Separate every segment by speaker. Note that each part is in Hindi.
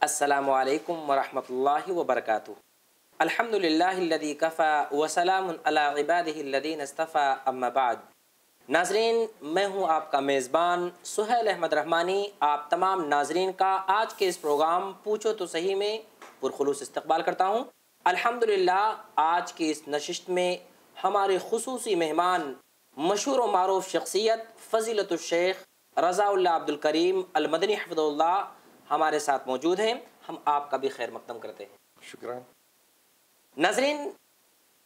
Speaker 1: असलकम वरहमल वबरक अलहमदिल्लादी कफ़ा अस्तफ़ा अम्माबाद नाजरीन मैं हूँ आपका मेज़बान सुहेल अहमद रहमानी आप तमाम नाजरीन का आज के इस प्रोग्राम पूछो तो सही में पुरखलूस इस्तकबाल करता हूँ अल्हम्दुलिल्लाह आज की इस नशिस्त में हमारे खसूसी मेहमान मशहूर मरूफ शख्सियत फ़जीलतुल्शेख रज़ाउल्ला अब्दुल करीम अलमदनी हफ़ुल्ला हमारे साथ मौजूद हैं। हम आपका भी खैर मकदम करते हैं।
Speaker 2: शुक्रान।
Speaker 1: नाजरीन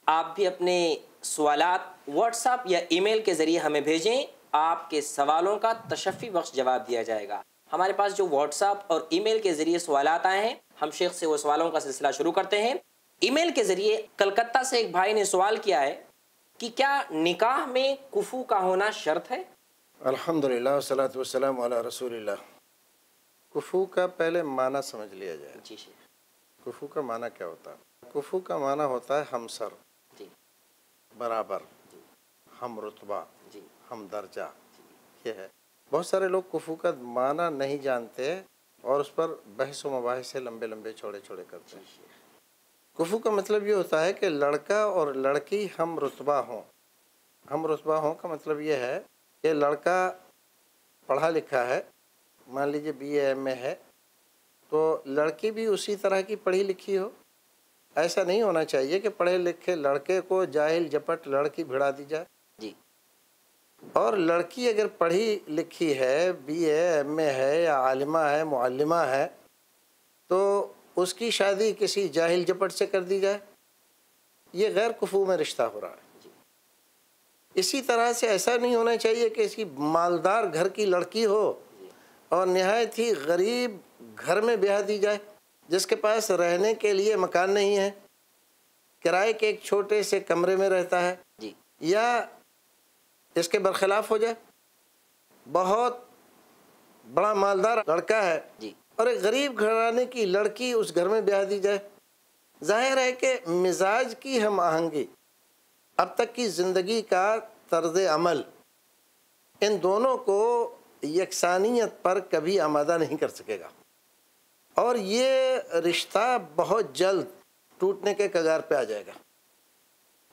Speaker 1: आप भी अपने सवाल व्हाट्सअप या ईमेल के ज़रिए हमें भेजें। आपके सवालों का तशफ़ी बख्श जवाब दिया जाएगा। हमारे पास जो व्हाट्सअप और ईमेल के ज़रिए सवाल आए हैं हम शेख से वो सवालों का सिलसिला शुरू करते हैं। ईमेल के ज़रिए कलकत्ता से एक भाई ने सवाल किया है कि क्या निकाह में कुफू का होना शर्त है?
Speaker 2: अल्हम्दुलिल्लाह सलात वसलाम रसूलिल्लाह। कुफू का पहले माना समझ लिया जाए।
Speaker 1: जी
Speaker 2: कुफू का माना क्या होता है? कुफू का माना होता है हमसर।
Speaker 1: जी।
Speaker 2: बराबर। जी। हम रुतबा।
Speaker 1: जी।
Speaker 2: हम दर्जा। जी ये है। बहुत सारे लोग कुफू का माना नहीं जानते और उस पर बहस व मबाहस से लंबे लंबे छोड़े छोड़े करते हैं कुफू का मतलब ये होता है कि लड़का और लड़की हम रुतबा हों। हम रुतबा हों का मतलब ये है कि लड़का पढ़ा लिखा है मान लीजिए बी एम ए है तो लड़की भी उसी तरह की पढ़ी लिखी हो। ऐसा नहीं होना चाहिए कि पढ़े लिखे लड़के को जाहिल झपट लड़की भिड़ा दी जाए।
Speaker 1: जी।
Speaker 2: और लड़की अगर पढ़ी लिखी है बी एम ए है या आलिमा है मुअल्लिमा है तो उसकी शादी किसी जाहिल झपट से कर दी जाए। ये गैर कुफू में रिश्ता हो रहा है। इसी तरह से ऐसा नहीं होना चाहिए कि इसकी मालदार घर की लड़की हो और नहायत ही गरीब घर में ब्याह दी जाए जिसके पास रहने के लिए मकान नहीं है किराए के एक छोटे से कमरे में रहता है
Speaker 1: जी।
Speaker 2: या इसके बरखिलाफ हो जाए। बहुत बड़ा मालदार लड़का है
Speaker 1: जी।
Speaker 2: और एक गरीब घराने की लड़की उस घर में ब्याह दी जाए। ज़ाहिर है कि मिजाज की हम आहंगी अब तक की ज़िंदगी का तर्ज अमल इन दोनों को यकसानियत पर कभी आमादा नहीं कर सकेगा। और ये रिश्ता बहुत जल्द टूटने के कगार पे आ जाएगा।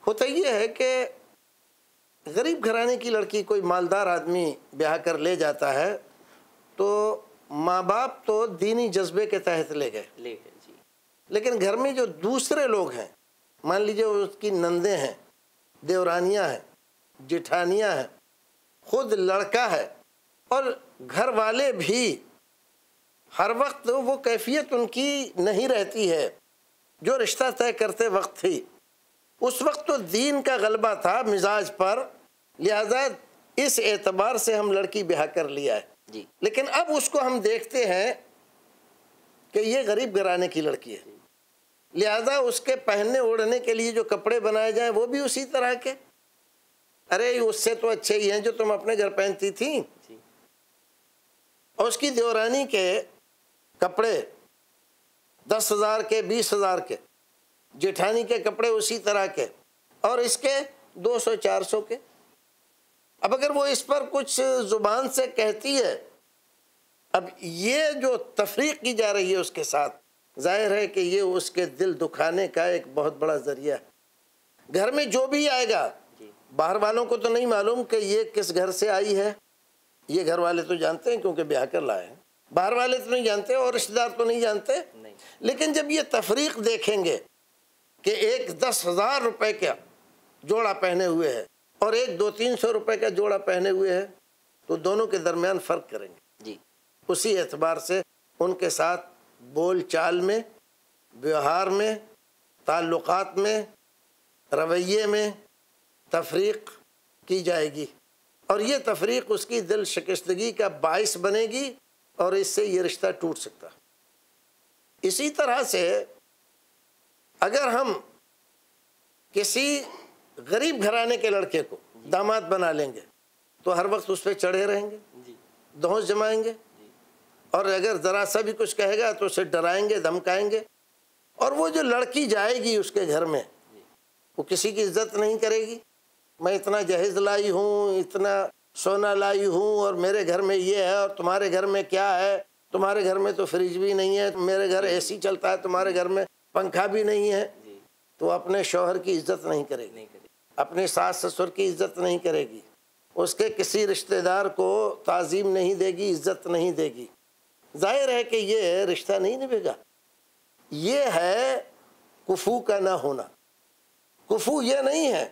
Speaker 2: होता ये है कि गरीब घराने की लड़की कोई मालदार आदमी ब्याह कर ले जाता है तो माँ बाप तो दीनी जज्बे के तहत ले गए।
Speaker 1: ले गए जी।
Speaker 2: लेकिन घर में जो दूसरे लोग हैं मान लीजिए उसकी नंदे हैं देवरानियाँ हैं जिठानियाँ हैं खुद लड़का है और घर वाले भी हर वक्त वो कैफियत उनकी नहीं रहती है जो रिश्ता तय करते वक्त थी। उस वक्त तो दीन का गलबा था मिजाज पर लिहाजा इस एतबार से हम लड़की ब्याह कर लिया है।
Speaker 1: जी।
Speaker 2: लेकिन अब उसको हम देखते हैं कि ये गरीब घराने की लड़की है। लिहाजा उसके पहनने ओढ़ने के लिए जो कपड़े बनाए जाए वो भी उसी तरह के। अरे उससे तो अच्छे ही हैं जो तुम अपने घर पहनती थी। और उसकी देवरानी के कपड़े दस हज़ार के बीस हज़ार के जेठानी के कपड़े उसी तरह के और इसके दो सौ चार सौ के। अब अगर वो इस पर कुछ ज़ुबान से कहती है अब ये जो तफरीक की जा रही है उसके साथ ज़ाहिर है कि ये उसके दिल दुखाने का एक बहुत बड़ा ज़रिया है। घर में जो भी आएगा बाहर वालों को तो नहीं मालूम कि ये किस घर से आई है। ये घर वाले तो जानते हैं क्योंकि ब्याह कर लाए हैं। बाहर वाले तो नहीं जानते और रिश्तेदार तो नहीं जानते।
Speaker 1: नहीं।
Speaker 2: लेकिन जब ये तफरीक देखेंगे कि एक दस हज़ार रुपये का जोड़ा पहने हुए है और एक दो तीन सौ रुपये का जोड़ा पहने हुए है तो दोनों के दरमियान फ़र्क करेंगे।
Speaker 1: जी।
Speaker 2: उसी एतबार से उनके साथ बोल चाल में व्यवहार में ताल्लुकात में रवैये में तफरीक की जाएगी। और ये तफरीक उसकी दिल शिकस्तगी का बायस बनेगी और इससे ये रिश्ता टूट सकता। है इसी तरह से अगर हम किसी गरीब घराने के लड़के को दामाद बना लेंगे तो हर वक्त उस पर चढ़े रहेंगे दोष जमाएँगे और अगर ज़रा सा भी कुछ कहेगा तो उसे डराएँगे धमकाएँगे और वो जो लड़की जाएगी उसके घर में वो किसी की इज़्ज़त नहीं करेगी। मैं इतना जहेज लाई हूँ इतना सोना लाई हूँ और मेरे घर में ये है और तुम्हारे घर में क्या है? तुम्हारे घर में तो फ्रिज भी नहीं है मेरे घर एसी चलता है तुम्हारे घर में पंखा भी नहीं है। तो अपने शोहर की इज़्ज़त नहीं करेगी।
Speaker 1: नहीं करेगी।
Speaker 2: अपने सास ससुर की इज़्ज़त नहीं करेगी। उसके किसी रिश्तेदार को ताज़ीम नहीं देगी इज़्ज़त नहीं देगी। ज़ाहिर है कि ये रिश्ता नहीं निभेगा। ये है कुफू का ना होना। कुफू ये नहीं है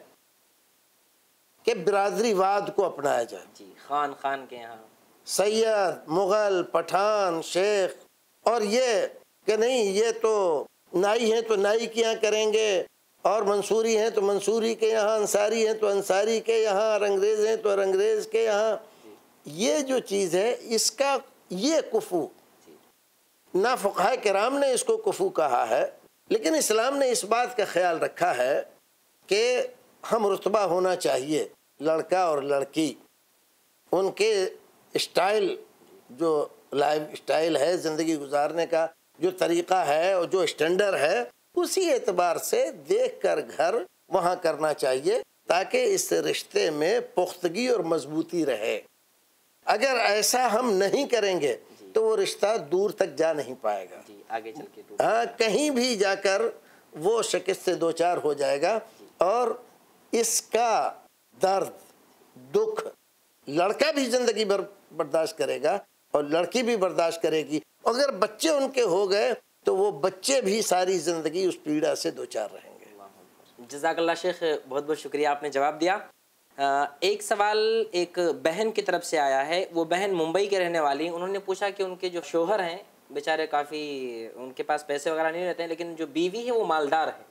Speaker 2: कि बिरादरीवाद को अपनाया जाए।
Speaker 1: जी खान खान के यहाँ।
Speaker 2: सैयद मुगल पठान शेख और ये कि नहीं ये तो नाई हैं तो नाई के यहाँ करेंगे और मंसूरी हैं तो मंसूरी के यहाँ अंसारी हैं तो अंसारी के यहाँ और अंग्रेज़ हैं तो अंग्रेज़ के यहाँ। ये जो चीज़ है इसका ये कुफू। ना फ़ुकाह कराम ने इसको कुफू कहा है लेकिन इस्लाम ने इस बात का ख्याल रखा है कि हम रुतबा होना चाहिए। लड़का और लड़की उनके स्टाइल जो लाइफ स्टाइल है ज़िंदगी गुजारने का जो तरीक़ा है और जो स्टैंडर्ड है उसी एतबार से देख कर घर वहाँ करना चाहिए ताकि इस रिश्ते में पुख्तगी और मजबूती रहे। अगर ऐसा हम नहीं करेंगे तो वो रिश्ता दूर तक जा नहीं पाएगा।
Speaker 1: जी आगे चल के
Speaker 2: हाँ कहीं भी जाकर वो शिकस्त से दो चार हो जाएगा और इसका दर्द, दुख, लड़का भी ज़िंदगी भर बर्दाश्त करेगा और लड़की भी बर्दाश्त करेगी। अगर बच्चे उनके हो गए तो वो बच्चे भी सारी ज़िंदगी उस पीड़ा से दो चार रहेंगे।
Speaker 1: जजाकल्ला शेख, बहुत बहुत शुक्रिया आपने जवाब दिया। एक सवाल एक बहन की तरफ़ से आया है। वो बहन मुंबई के रहने वाली उन्होंने पूछा कि उनके जो शोहर हैं, बेचारे काफ़ी उनके पास पैसे वगैरह नहीं रहते हैं, लेकिन जो बीवी है वो मालदार है।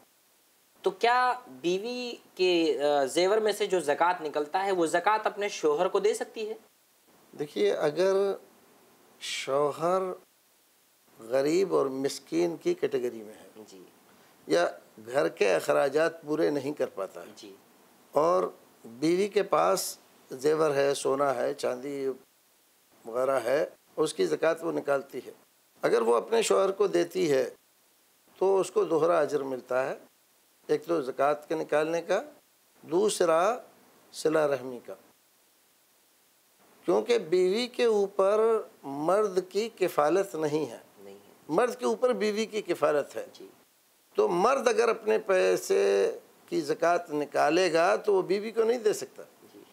Speaker 1: तो क्या बीवी के जेवर में से जो ज़कात निकलता है वो ज़कात अपने शोहर को दे सकती है?
Speaker 2: देखिए अगर शोहर गरीब और मिस्कीन की कैटेगरी में है
Speaker 1: जी।
Speaker 2: या घर के अखराज पूरे नहीं कर पाता है
Speaker 1: जी।
Speaker 2: और बीवी के पास जेवर है सोना है चांदी वगैरह है उसकी ज़कात वो निकालती है। अगर वो अपने शोहर को देती है तो उसको दोहरा अजर मिलता है एक तो ज़कात के निकालने का दूसरा सिला रहमी का। क्योंकि बीवी के ऊपर मर्द की किफ़ालत नहीं है।
Speaker 1: नहीं है।
Speaker 2: मर्द के ऊपर बीवी की किफ़ालत है।
Speaker 1: जी।
Speaker 2: तो मर्द अगर अपने पैसे की ज़कात निकालेगा तो वो बीवी को नहीं दे सकता।
Speaker 1: जी।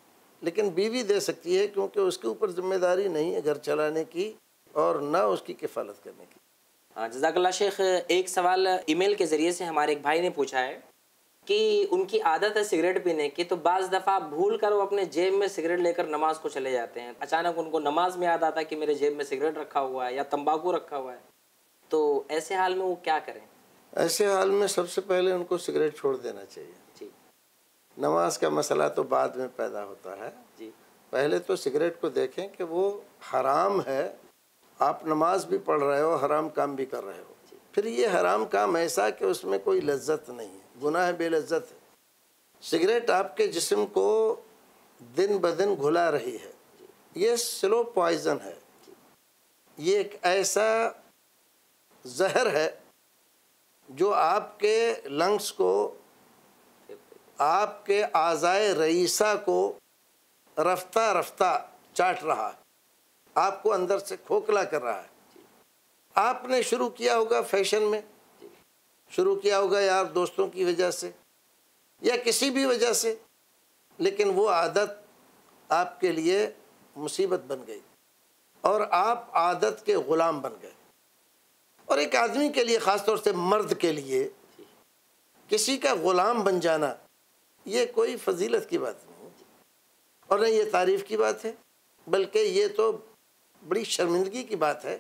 Speaker 2: लेकिन बीवी दे सकती है क्योंकि उसके ऊपर ज़िम्मेदारी नहीं है घर चलाने की और ना उसकी किफ़ालत करने की।
Speaker 1: जजाकल्ला शेख एक सवाल ईमेल के ज़रिए से हमारे एक भाई ने पूछा है कि उनकी आदत है सिगरेट पीने की तो बाज़ दफ़ा भूल कर वो अपने जेब में सिगरेट लेकर नमाज़ को चले जाते हैं। अचानक उनको नमाज़ में याद आता है कि मेरे जेब में सिगरेट रखा हुआ है या तंबाकू रखा हुआ है। तो ऐसे हाल में वो क्या करें?
Speaker 2: ऐसे हाल में सबसे पहले उनको सिगरेट छोड़ देना चाहिए।
Speaker 1: जी।
Speaker 2: नमाज़ का मसला तो बाद में पैदा होता है।
Speaker 1: जी।
Speaker 2: पहले तो सिगरेट को देखें कि वो हराम है आप नमाज़ भी पढ़ रहे हो, हराम काम भी कर रहे हो। फिर ये हराम काम ऐसा कि उसमें कोई लज्जत नहीं है। गुनाह बेलज्जत है। सिगरेट आपके जिस्म को दिन ब दिन घुला रही है। ये स्लो पॉइजन है। ये एक ऐसा जहर है जो आपके लंग्स को, आपके आज़ाए रईसा को रफ्ता रफ्ता चाट रहा है। आपको अंदर से खोखला कर रहा है। आपने शुरू किया होगा फ़ैशन में। शुरू किया होगा यार दोस्तों की वजह से, या किसी भी वजह से, लेकिन वो आदत आपके लिए मुसीबत बन गई और आप आदत के ग़ुलाम बन गए। और एक आदमी के लिए ख़ास तौर से मर्द के लिए, किसी का ग़ुलाम बन जाना, ये कोई फजीलत की बात नहीं। और न ये तारीफ़ की बात है, बल्कि ये तो बड़ी शर्मिंदगी की बात है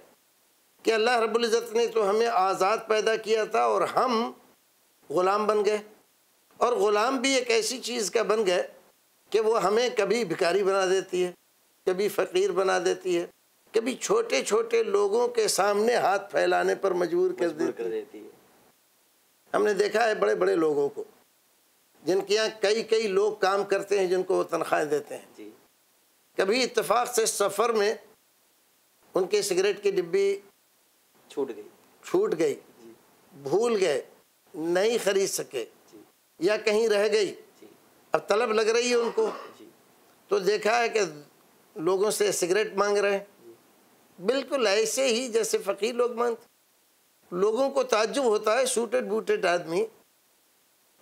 Speaker 2: कि अल्लाह रब्बुल इज़्ज़त ने तो हमें आज़ाद पैदा किया था और हम ग़ुलाम बन गए। और ग़ुलाम भी एक ऐसी चीज़ का बन गए कि वो हमें कभी भिखारी बना देती है कभी फ़कीर बना देती है कभी छोटे छोटे लोगों के सामने हाथ फैलाने पर मजबूर कर देती
Speaker 1: कर
Speaker 2: है।
Speaker 1: देती है।
Speaker 2: हमने देखा है बड़े बड़े लोगों को जिनके यहाँ कई कई लोग काम करते हैं जिनको वो तनख्वाहें देते हैं।
Speaker 1: जी।
Speaker 2: कभी इत्तेफाक से सफ़र में उनके सिगरेट की डिब्बी
Speaker 1: छूट गई।
Speaker 2: छूट गई। भूल गए नहीं खरीद सके या कहीं रह गई। अब तलब लग रही है उनको। तो देखा है कि लोगों से सिगरेट मांग रहे हैं। बिल्कुल ऐसे ही जैसे फ़कीर लोग मानते लोगों को ताज्जुब होता है सूटेड बूटेड आदमी।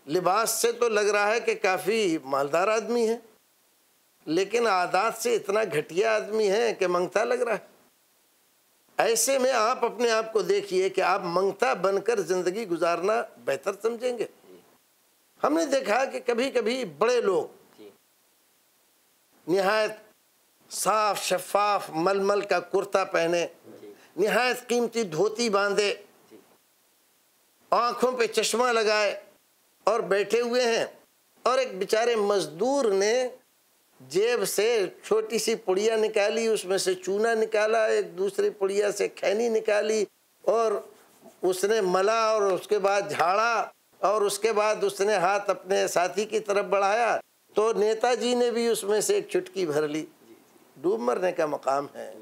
Speaker 2: लिबास से तो लग रहा है कि काफ़ी मालदार आदमी है। लेकिन आदात से इतना घटिया आदमी है कि मंगता लग रहा है। ऐसे में आप अपने आप को देखिए कि आप मंगता बनकर ज़िंदगी गुजारना बेहतर समझेंगे। हमने देखा कि कभी कभी बड़े लोग नहायत साफ़ शफाफ मलमल का कुर्ता पहने नहायत कीमती धोती बांधे आँखों पे चश्मा लगाए और बैठे हुए हैं और एक बेचारे मजदूर ने जेब से छोटी सी पुड़िया निकाली, उसमें से चूना निकाला, एक दूसरी पुड़िया से खैनी निकाली और उसने मला और उसके बाद झाड़ा और उसके बाद उसने हाथ अपने साथी की तरफ़ बढ़ाया। तो नेताजी ने भी उसमें से एक चुटकी भर ली। डूब मरने का मकाम है।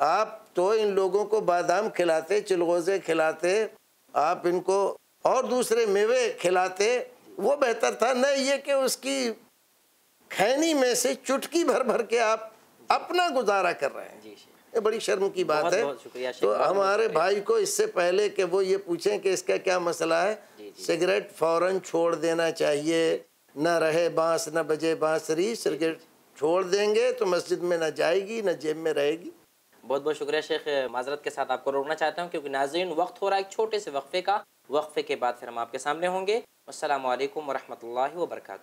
Speaker 2: आप तो इन लोगों को बादाम खिलाते, चिलगोजे खिलाते, आप इनको और दूसरे मेवे खिलाते, वो बेहतर था। न ये कि उसकी खैनी में से चुटकी भर भर के आप अपना गुजारा कर रहे हैं। ये बड़ी शर्म की बात
Speaker 1: बहुत,
Speaker 2: है।
Speaker 1: बहुत
Speaker 2: तो हमारे भाई को इससे पहले कि वो ये पूछें कि इसका क्या मसला है सिगरेट फ़ौरन छोड़ देना चाहिए। न रहे बाँस न बजे बांसुरी सिगरेट छोड़ देंगे तो मस्जिद में न जाएगी न जेब में रहेगी।
Speaker 1: बहुत बहुत शुक्रिया शेख माजरत के साथ आपको रोकना चाहता हूँ क्योंकि नाजरीन वक्त हो रहा है एक छोटे से वक्फे का। वक्फे के बाद फिर हम आपके सामने होंगे। असल वरहमल वर्का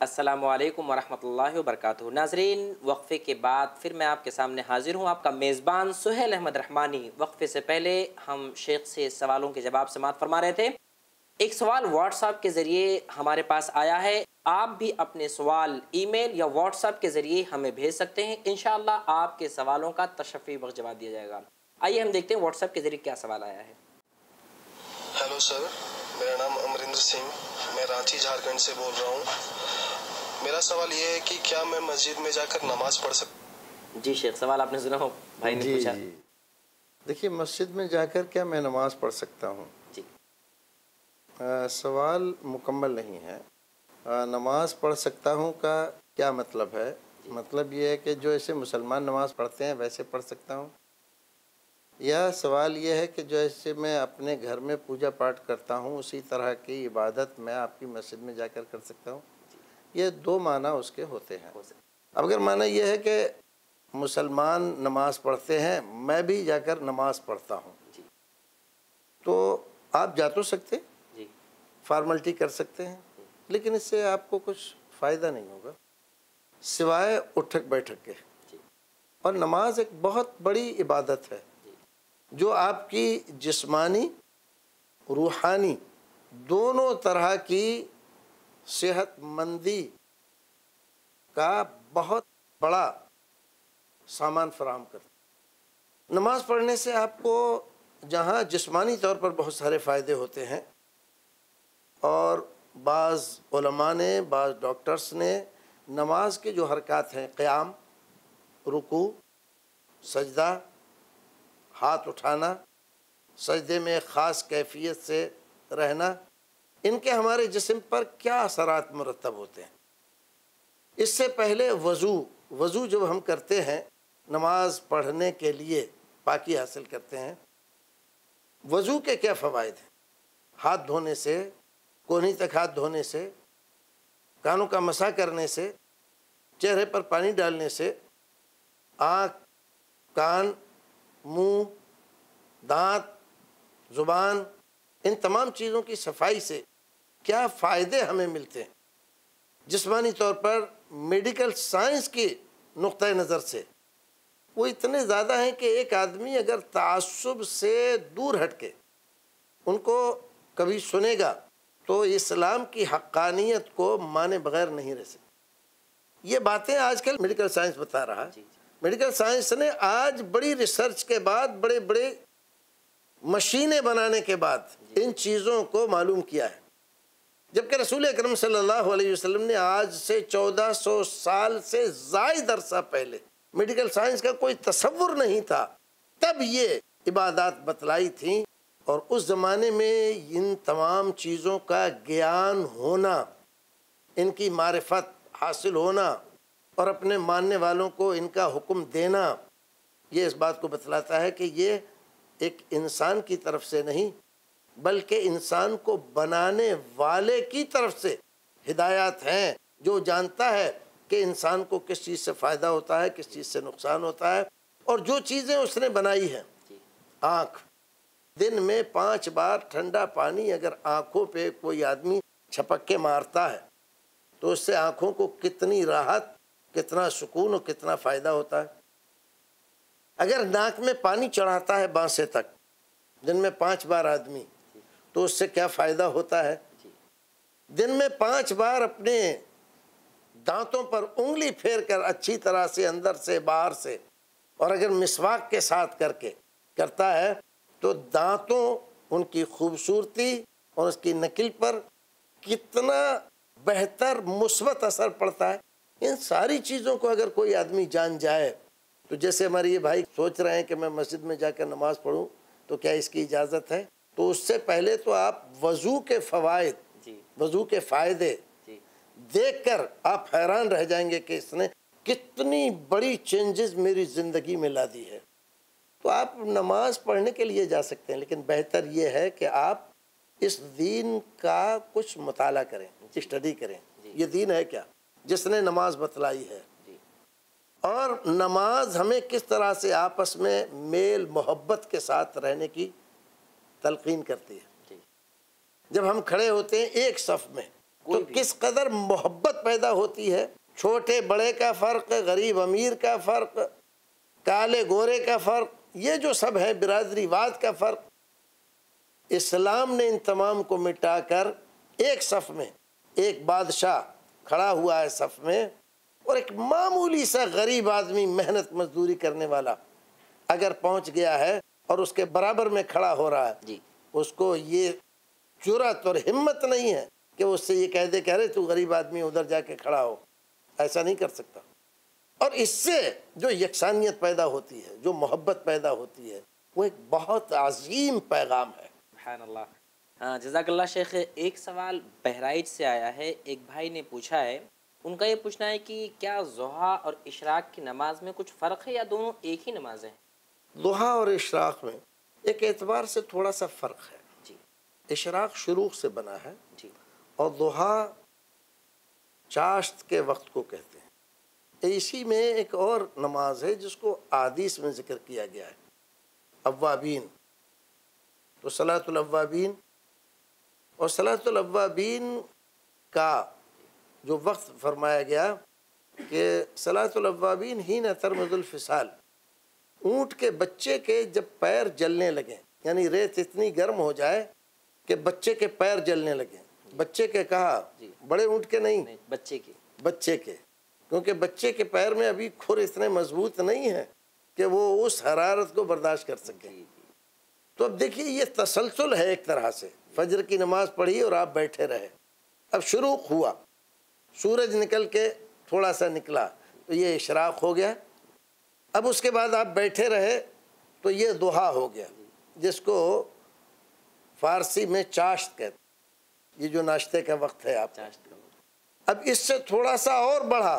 Speaker 1: अस्सलाम वालेकुम वरहमतुल्लाहि वबरकातुहू नाजरीन वक्फ़े के बाद फिर मैं आपके सामने हाजिर हूँ आपका मेज़बान सुहेल अहमद रहमानी वक्फ़े से पहले हम शेख से सवालों के जवाब समात फरमा रहे थे एक सवाल व्हाट्सएप के ज़रिए हमारे पास आया है आप भी अपने सवाल ईमेल या व्हाट्सएप के ज़रिए हमें भेज सकते हैं इन आपके सवालों का तशफ़ी वक्त जवाब दिया जाएगा आइए हम देखते हैं व्हाट्सएप के ज़रिए क्या सवाल आया है
Speaker 3: हेलो सर मेरा नाम अमरिंदर सिंह। मैं रांची झारखंड से बोल रहा हूँ। मेरा सवाल ये है कि क्या मैं मस्जिद में जाकर नमाज़ पढ़ सकता
Speaker 1: जी शेख सवाल आपने सुना हो भाई ने पूछा।
Speaker 2: देखिए मस्जिद में जाकर क्या मैं नमाज़ पढ़ सकता हूँ? जी। आ, सवाल मुकम्मल नहीं है। आ, नमाज़ पढ़ सकता हूँ का क्या मतलब है? मतलब ये है कि जो ऐसे मुसलमान नमाज़ पढ़ते हैं वैसे पढ़ सकता हूँ? या सवाल यह है कि जो ऐसे मैं अपने घर में पूजा पाठ करता हूँ उसी तरह की इबादत मैं आपकी मस्जिद में जाकर कर सकता हूँ? ये दो माना उसके होते हैं। अब अगर माना यह है कि मुसलमान नमाज़ पढ़ते हैं मैं भी जाकर नमाज़ पढ़ता हूँ। तो आप जा तो सकते फॉर्मलिटी कर सकते हैं। लेकिन इससे आपको कुछ फ़ायदा नहीं होगा। सिवाय उठक बैठक के। और नमाज़ एक बहुत बड़ी इबादत है। जो आपकी जिस्मानी रूहानी दोनों तरह की सेहतमंदी का बहुत बड़ा सामान फराम कर नमाज़ पढ़ने से आपको जहाँ जिस्मानी तौर पर बहुत सारे फ़ायदे होते हैं और बाज़ ने, बाज़ डॉक्टर्स ने नमाज़ के जो हरकत हैं, क़याम, रुकू, सजदा, हाथ उठाना, सजदे में ख़ास कैफियत से रहना इनके हमारे जिसम पर क्या असरात मरतब होते हैं? इससे पहले वज़ू वज़ू जब हम करते हैं नमाज़ पढ़ने के लिए पाकि हासिल करते हैं वज़ू के क्या फ़वाद हैं? हाथ धोने से कोहनी तक हाथ धोने से कानों का मसा करने से चेहरे पर पानी डालने से आँख कान मुँह, दांत ज़ुबान इन तमाम चीज़ों की सफ़ाई से क्या फ़ायदे हमें मिलते हैं? जिसमानी तौर पर मेडिकल साइंस के नुक़ नज़र से। वो इतने ज़्यादा हैं कि एक आदमी अगर तसब से दूर हट के उनको कभी सुनेगा तो इस्लाम की हक्कानियत को माने बगैर नहीं रह सकते। ये बातें आजकल मेडिकल साइंस बता रहा है। मेडिकल साइंस ने आज बड़ी रिसर्च के बाद बड़े बड़े मशीनें बनाने के बाद इन चीज़ों को मालूम किया है। जबकि रसूल अक्रम सल्लल्लाहु ने आज से 1400 साल से जायद अरसा पहले मेडिकल साइंस का कोई तस्वुर नहीं था। तब ये इबादत बतलाई थी और उस ज़माने में इन तमाम चीज़ों का ज्ञान होना, इनकी मारफत हासिल होना और अपने मानने वालों को इनका हुक्म देना, ये इस बात को बतलाता है कि ये एक इंसान की तरफ़ से नहीं बल्कि इंसान को बनाने वाले की तरफ़ से हिदायत हैं। जो जानता है कि इंसान को किस चीज़ से फ़ायदा होता है किस चीज़ से नुकसान होता है और जो चीज़ें उसने बनाई हैं। आँख। दिन में पाँच बार ठंडा पानी अगर आँखों पे कोई आदमी छपक के मारता है तो उससे आँखों को कितनी राहत कितना सुकून और कितना फ़ायदा होता है। अगर नाक में पानी चढ़ाता है बांसे तक दिन में पाँच बार आदमी तो उससे क्या फ़ायदा होता है? दिन में पाँच बार अपने दांतों पर उंगली फेर कर अच्छी तरह से अंदर से बाहर से और अगर मिसवाक के साथ करके करता है तो दांतों उनकी खूबसूरती और उसकी नकल पर कितना बेहतर मुस्बत असर पड़ता है। इन सारी चीज़ों को अगर कोई आदमी जान जाए तो जैसे हमारे ये भाई सोच रहे हैं कि मैं मस्जिद में जाकर नमाज़ पढ़ूं तो क्या इसकी इजाज़त है? तो उससे पहले तो आप वज़ू के फ़वाद वज़ू के फ़ायदे देख कर आप हैरान रह जाएँगे कि इसने कितनी बड़ी चेंजेस मेरी ज़िंदगी में ला दी है। तो आप नमाज़ पढ़ने के लिए जा सकते हैं लेकिन बेहतर ये है कि आप इस दीन का कुछ मताला करें स्टडी करें। ये दीन है क्या? जिसने नमाज़ बतलाई है। और नमाज़ हमें किस तरह से आपस में मेल मोहब्बत के साथ रहने की तलकीन करती है। जब हम खड़े होते हैं एक सफ़ में तो किस कदर मोहब्बत पैदा होती है? छोटे बड़े का फ़र्क गरीब अमीर का फ़र्क काले गोरे का फ़र्क ये जो सब है बिरादरीवाद का फ़र्क इस्लाम ने इन तमाम को मिटाकर एक सफ़ में एक बादशाह खड़ा हुआ है सफ़ में और एक मामूली सा गरीब आदमी मेहनत मजदूरी करने वाला अगर पहुँच गया है और उसके बराबर में खड़ा हो रहा है। जी। उसको ये जुरत और हिम्मत नहीं है कि उससे ये कह दे कह रहे तू गरीब आदमी उधर जाके खड़ा हो। ऐसा नहीं कर सकता। और इससे जो यकसानियत पैदा होती है जो मोहब्बत पैदा होती है वो एक बहुत अजीम पैगाम है।
Speaker 1: हाँ जजाकल्ला शेख एक सवाल बहराइच से आया है। एक भाई ने पूछा है उनका ये पूछना है कि क्या जोहा और इशराक की नमाज़ में कुछ फ़र्क है या दोनों एक ही नमाज़ है?
Speaker 2: दोहा और इशराक में एक एतबार से थोड़ा सा फ़र्क है। जी। इशराक शुरू से बना है जी। और दोहा चाश्त के वक्त को कहते हैं। इसी में एक और नमाज़ है जिसको आदिस में ज़िक्र किया गया है। अव्वाबीन। तो सलातुलव्वाबीन और सलातुलव्वाबीन का जो वक्त फरमाया गया कि सलातुलव्वाबीन ही न तरमजुलफ़िसाल ऊँट के बच्चे के जब पैर जलने लगे यानी रेत इतनी गर्म हो जाए कि बच्चे के पैर जलने लगे। बच्चे के कहा? बड़े ऊँट के नहीं, नहीं
Speaker 1: बच्चे के।
Speaker 2: बच्चे के। क्योंकि बच्चे के पैर में अभी खुर इतने मज़बूत नहीं है कि वो उस हरारत को बर्दाश्त कर सके। तो अब देखिए ये तसलसल है एक तरह से। फजर की नमाज़ पढ़ी और आप बैठे रहे। अब शुरू हुआ। सूरज निकल के थोड़ा सा निकला तो ये इशराक हो गया। अब उसके बाद आप बैठे रहे तो ये दोहा हो गया जिसको फारसी में चाश्त कहते ये जो नाश्ते का वक्त है आप। अब इससे थोड़ा सा और बढ़ा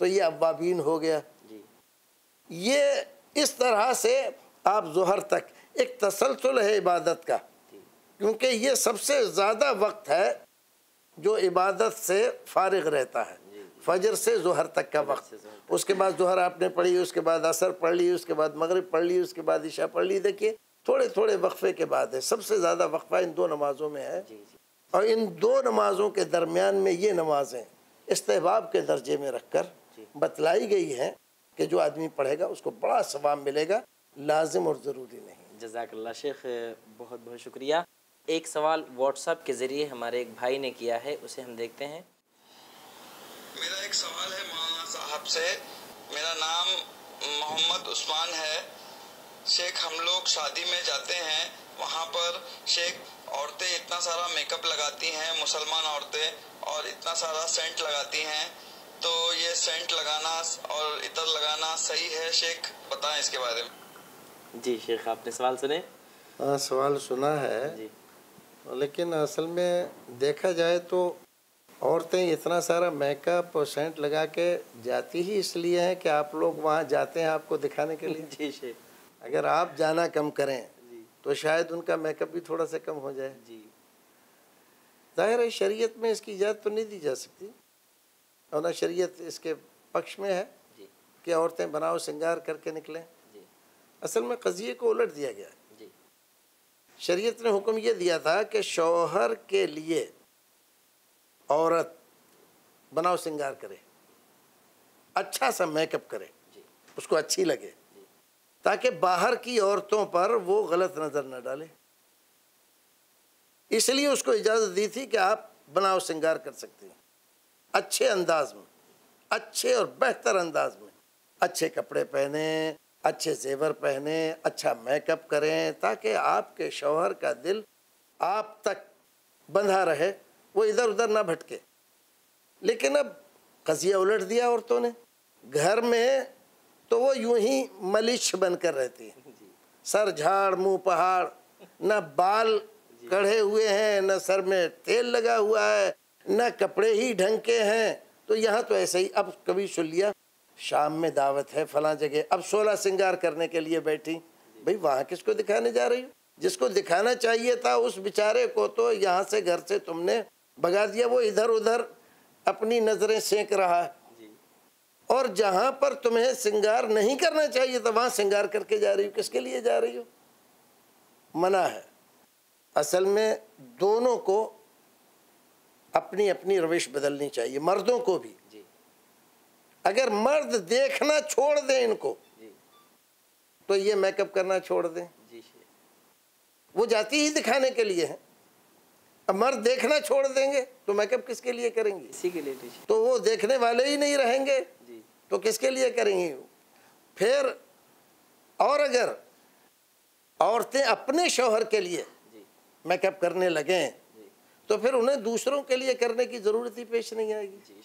Speaker 2: तो ये अब्बाबीन हो गया। ये इस तरह से आप जहर तक एक तसलसल है इबादत का क्योंकि ये सबसे ज़्यादा वक्त है जो इबादत से फारिग रहता है। फजर से जहर तक का वक्त। उसके बाद जहर आपने पढ़ी उसके बाद असर पढ़ ली उसके बाद मगरब पढ़ ली उसके बाद ईशा पढ़ ली। देखिए थोड़े थोड़े वक्फे के बाद है। सबसे ज़्यादा वक्फा इन दो नमाज़ों में है। और इन दो नमाज़ों के दरमियान में ये नमाजें इस्तेबाब के दर्जे में रख कर बतलाई गई हैं कि जो आदमी पढ़ेगा उसको बड़ा सवाब मिलेगा लाजिम और ज़रूरी नहीं।
Speaker 1: जजाकल्ला शेख बहुत बहुत शुक्रिया। एक सवाल व्हाट्सएप के ज़रिए हमारे एक भाई ने किया है उसे हम देखते हैं।
Speaker 4: एक सवाल है मौलाना साहब से। मेरा नाम मोहम्मद उस्मान है। शेख हम लोग शादी में जाते हैं। वहाँ पर शेख औरतें इतना सारा मेकअप लगाती हैं मुसलमान औरतें और इतना सारा सेंट लगाती हैं। तो ये सेंट लगाना और इतर लगाना सही है शेख? बताएँ इसके बारे में।
Speaker 1: जी शेख आपने सवाल सुने?
Speaker 2: हाँ सवाल सुना है। जी। लेकिन असल में देखा जाए तो औरतें इतना सारा मेकअप और सेंट लगा के जाती ही इसलिए हैं कि आप लोग वहाँ जाते हैं आपको दिखाने के लिए।
Speaker 1: जी शेख
Speaker 2: अगर आप जाना कम करें
Speaker 1: जी।
Speaker 2: तो शायद उनका मेकअप भी थोड़ा सा कम हो जाए।
Speaker 1: जी।
Speaker 2: ज़ाहिर है शरीयत में इसकी इजाज़त तो नहीं दी जा सकती। और ना शरीयत इसके पक्ष में है
Speaker 1: जी।
Speaker 2: कि औरतें बनाओ श्रृंगार करके निकलें। असल में कजिए को उलट दिया गया
Speaker 1: जी।
Speaker 2: शरीयत ने हुक्म यह दिया था कि शौहर के लिए औरत बनाओ श्रृंगार करे अच्छा सा मेकअप करे उसको अच्छी लगे ताकि बाहर की औरतों पर वो गलत नज़र न डाले। इसलिए उसको इजाज़त दी थी कि आप बनाओ श्रृंगार कर सकते हैं अच्छे अंदाज में अच्छे और बेहतर अंदाज में अच्छे कपड़े पहने अच्छे जेवर पहने अच्छा मेकअप करें ताकि आपके शौहर का दिल आप तक बंधा रहे। वो इधर उधर ना भटके। लेकिन अब कजिया उलट दिया औरतों ने। घर में तो वो यूँ ही मलिश बनकर रहती है। सर झाड़ मुँह पहाड़ न बाल कढ़े हुए हैं न सर में तेल लगा हुआ है न कपड़े ही ढंग के हैं। तो यहाँ तो ऐसे ही अब कभी सुन लिया शाम में दावत है फला जगह। अब सोलह श्रृंगार करने के लिए बैठी। भाई वहाँ किसको दिखाने जा रही हो? जिसको दिखाना चाहिए था उस बेचारे को तो यहाँ से घर से तुमने भगा दिया वो इधर उधर अपनी नज़रें सेक रहा है। और जहाँ पर तुम्हें श्रृंगार नहीं करना चाहिए था वहाँ श्रृंगार करके जा रही हो। किसके लिए जा रही हो? मना है। असल में दोनों को अपनी अपनी रविश बदलनी चाहिए मर्दों को भी।
Speaker 1: जी।
Speaker 2: अगर मर्द देखना छोड़ दें इनको
Speaker 1: जी।
Speaker 2: तो ये मेकअप करना छोड़ दें।
Speaker 1: जी।
Speaker 2: वो जाती ही दिखाने के लिए है। मर्द देखना छोड़ देंगे। तो मेकअप किसके लिए करेंगी?
Speaker 1: इसी के लिए
Speaker 2: तो वो देखने वाले ही नहीं रहेंगे।
Speaker 1: जी।
Speaker 2: तो किसके लिए करेंगी? फिर और अगर औरतें अपने शौहर के लिए मेकअप करने लगें तो फिर उन्हें दूसरों के लिए करने की ज़रूरत ही पेश नहीं आएगी।
Speaker 1: जी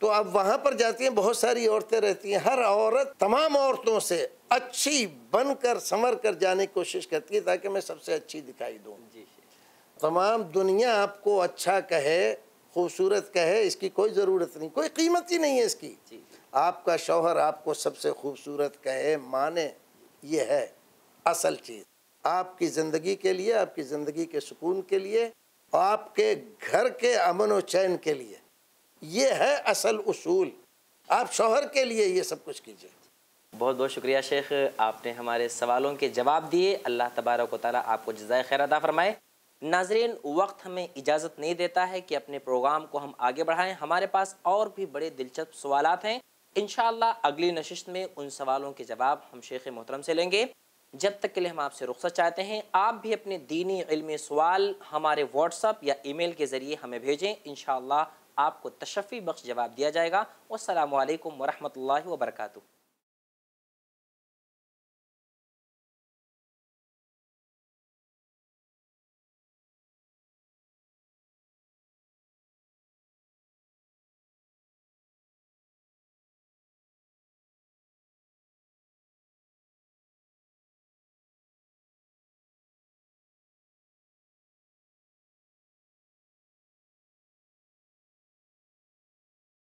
Speaker 2: तो अब वहाँ पर जाती हैं बहुत सारी औरतें रहती हैं। हर औरत तमाम औरतों से अच्छी बनकर संवर कर जाने की कोशिश करती है ताकि मैं सबसे अच्छी दिखाई दूँ। तमाम दुनिया आपको अच्छा कहे खूबसूरत कहे इसकी कोई ज़रूरत नहीं कोई कीमत ही नहीं है इसकी। आपका शौहर आपको सबसे खूबसूरत कहे माने ये है असल चीज़। आपकी ज़िंदगी के लिए आपकी ज़िंदगी के सुकून के लिए आपके घर के अमन व चैन के लिए। ये है असल उसूल। आप शौहर के लिए ये सब कुछ कीजिए।
Speaker 1: बहुत बहुत शुक्रिया शेख आपने हमारे सवालों के जवाब दिए। अल्लाह तबारक ताली आपको जजाय खैर अदा फरमाए। नाजरीन, वक्त हमें इजाज़त नहीं देता है कि अपने प्रोग्राम को हम आगे बढ़ाएँ। हमारे पास और भी बड़े दिलचस्प सवालात हैं। इन अगली नशिस्त में उन सवालों के जवाब हम शेख मोहतरम से लेंगे। जब तक के लिए हम आपसे रुख्सत चाहते हैं, आप भी अपने दीनी इल्मी सवाल हमारे व्हाट्सअप या ईमेल के ज़रिए हमें भेजें। इन आपको तशफ़ी बख्श जवाब दिया जाएगा। वालकम वरहमल वर्का